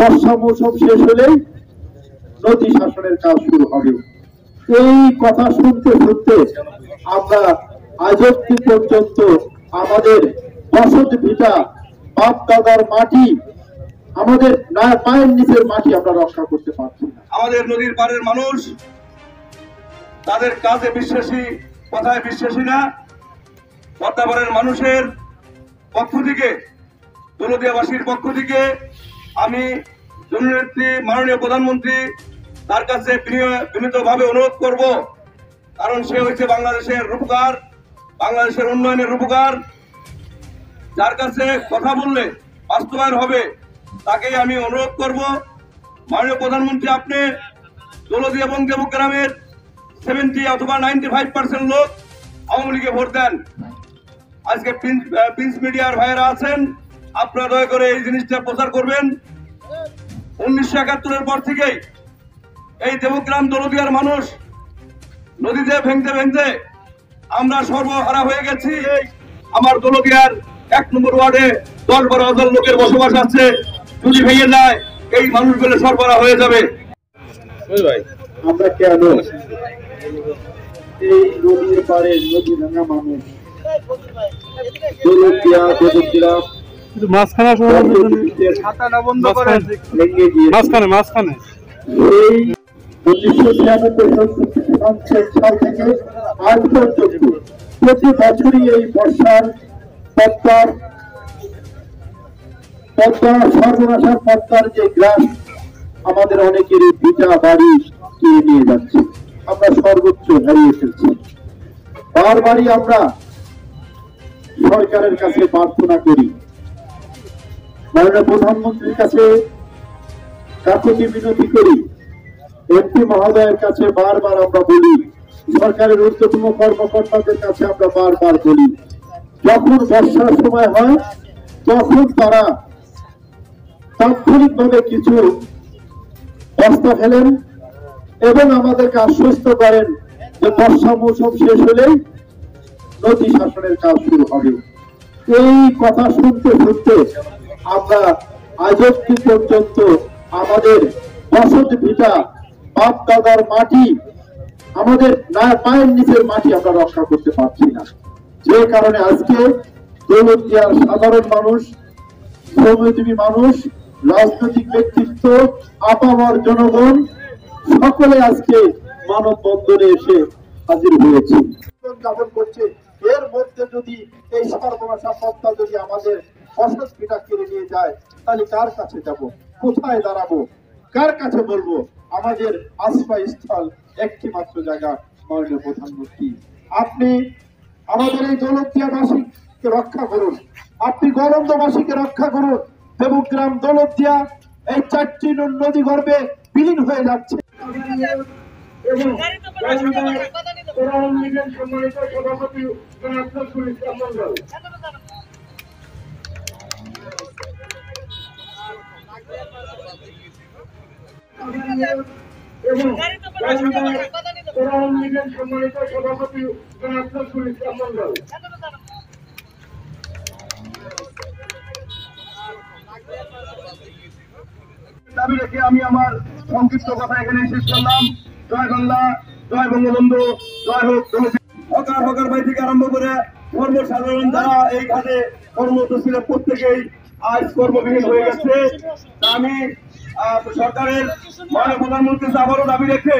বর্ষা মৌসুম শেষ হলেই নদী শাসনের কাজ শুরু হবে। এই কথা শুনতে শুনতে আমরা আজ পর্যন্ত আমাদের বসত ভিটা বাপ দাদার মাটি, আমাদের পায়ের নিচের মাটি আমরা রক্ষা করতে পারছি আমাদের নদীর পাড়ের মানুষ তাদের কাজে বিশ্বাসী, কথায় বিশ্বাসী না। পদ্মাপাড়ের মানুষের পক্ষ থেকে দলদিয়াবাসীর পক্ষ থেকে আমি জননেত্রী মাননীয় প্রধানমন্ত্রী তার কাছে বিনীতভাবে অনুরোধ করব। কারণ সে হচ্ছে বাংলাদেশের রূপকার, বাংলাদেশের উন্নয়নের রূপকার। যার কাছে কথা বললে বাস্তবায়ন হবে, তাকেই আমি অনুরোধ করব। মাননীয় প্রধানমন্ত্রী, আপনি দৌলতী এবং দেবগ্রামের সেভেন্টি অথবা নাইনটি ফাইভ পার্সেন্ট লোক আওয়ামী লীগে ভোট দেন। আজকে প্রিন্স মিডিয়ার ভাইয়েরা আছেন। আপনারা দয়া করে এই জিনিসটা প্রচার করবেন। উনিশশো একাত্তরের পর থেকেই এই দেবগ্রাম দলদিয়ার মানুষ নদীতে ভেঙতে ভেঙতে আমরা সর্বহারা হয়ে গেছি। আমার দলদিয়ার এক নম্বর ওয়ার্ডে দশ বারো হাজার লোকের বসবাস আছে। যদি ভেঙে যায় এই মানুষগুলো সরবরাহ হয়ে যাবে। আমরা কেন এই নদীর পারে নদী ভাঙা মানুষ? দৌলতদিয়া দেবগ্রাম মাঝখানে মাঝখানে মাঝখানে মাঝখানে। উনিশশো ছিয়ানব্বই সাল থেকে আজ পর্যন্ত প্রতি বছরই এই বর্ষার পদ্মার পদ্মা সর্বনাশার পদ্মার যে গ্রাস আমাদের অনেকেরই ভিটা বাড়ি কিনে নিয়ে যাচ্ছে। আমরা সর্বোচ্চ হারিয়ে ফেলছি। বারবারই আমরা সরকারের কাছে প্রার্থনা করি মাননীয় প্রধানমন্ত্রীর কাছে কাকুতি মিনতি করি। এমপি মহোদয়ের কাছে বারবার আমরা বলি, সরকারের ঊর্ধ্বতম কর্মকর্তাদের কাছে আমরা বারবার বলি, যখন বর্ষার সময় হয়, তখন তারা তাৎক্ষণিকভাবে কিছু বস্তা ফেলেন এবং আমাদেরকে আশ্বস্ত করেন যে বর্ষা মৌসুম শেষ হলেই নদী শাসনের কাজ শুরু হবে। এই কথা শুনতে শুনতে আমরা আজ অব্দি পর্যন্ত আমাদের বসত ভিটা বাপ দাদার মাটি, আমাদের পায়ের নিচের মাটি আমরা রক্ষা করতে পারছি না। যে কারণে আজকে দৌলতদিয়ার সাধারণ মানুষ, শ্রমজীবী মানুষ, রাজনৈতিক ব্যক্তিত্ব, আপামর জনগণ, সকলে আজকে মানববন্ধনে এসে হাজির হয়েছে। যাপন করছে। এর মধ্যে যদি এই সর্বনাশা সত্তা যদি আমাদের ফসল কেড়ে নিয়ে যায়, তাহলে কার কাছে যাব? কোথায় দাঁড়াবো? কার কাছে বলব? আমাদের আশ্রয় স্থল একটি মাত্র জায়গা, মাননীয় প্রধানমন্ত্রী। আপনি আমাদের এই দৌলতদিয়াবাসীকে রক্ষা করুন। আপনি গরন্দবাসীকে রক্ষা করুন। দেবগ্রাম দৌলতদিয়া এই চারটি নদী গর্ভে বিলীন হয়ে যাচ্ছে। সম্মানিত সভাপতি দাবি রেখে আমি আমার সংক্ষিপ্ত কথা এখানে শেষ করলাম। জয় বাংলা, জয় বঙ্গবন্ধু, জয় হোক হকার হকার থেকে আরম্ভ করে সর্বসাধারণ যারা এই ঘাটে কর্মরত ছিল প্রত্যেকেই আজ কর্মবিহীন হয়ে গেছে। আমি সরকারের মাননীয় প্রধানমন্ত্রী আবারও দাবি রেখে